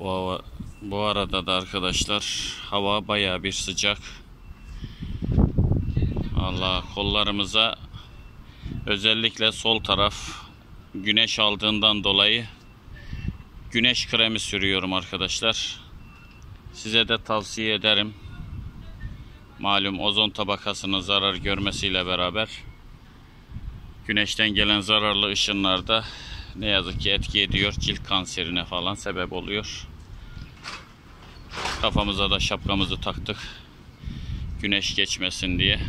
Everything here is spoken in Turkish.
Bu, bu arada da arkadaşlar hava baya bir sıcak. Allah kollarımıza özellikle sol taraf güneş aldığından dolayı güneş kremi sürüyorum arkadaşlar. Size de tavsiye ederim. Malum ozon tabakasının zarar görmesiyle beraber güneşten gelen zararlı ışınlarda ne yazık ki etki ediyor. Cilt kanserine falan sebep oluyor. Kafamıza da şapkamızı taktık. Güneş geçmesin diye.